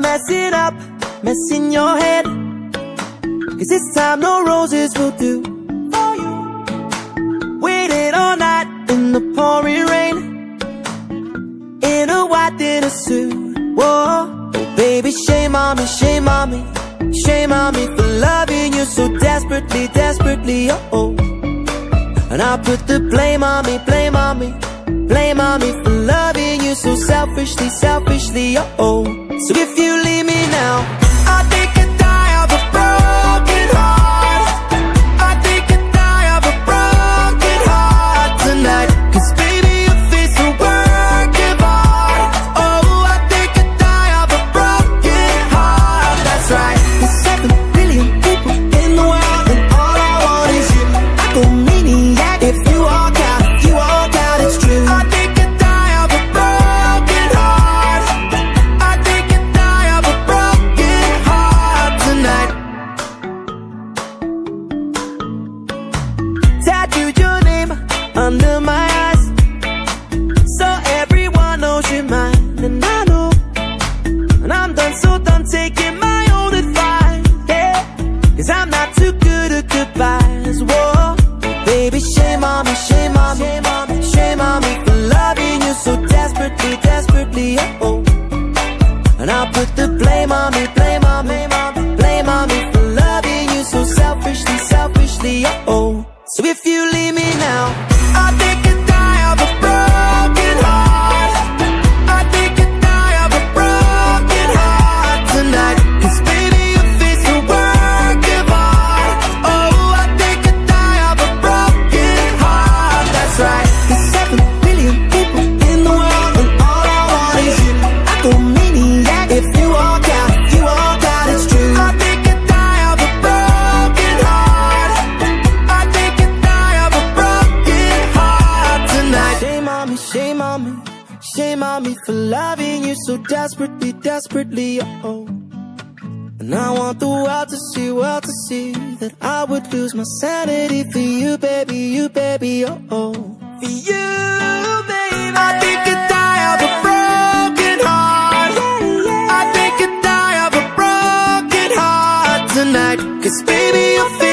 messing up, messing your head. Cause this time no roses will do for you. Waited all night in the pouring rain. In a white dinner suit. Whoa, oh, baby, shame on me, shame on me. Shame on me for loving you so desperately, desperately, oh, oh. And I put the blame on me, blame on me Blame on me for loving you so selfishly, selfishly, oh, oh. So if you leave me now Baby, shame on me, shame on me Shame on me for loving you so desperately, desperately, oh. And I'll put the blame on me, Shame on me for loving you so desperately, desperately, oh. And I want the world to see, world to see that I would lose my sanity for you, baby, you, baby, oh, oh. For you, baby. I think I die of a broken heart. Yeah, yeah. I think I die of a broken heart tonight. Cause baby, you're.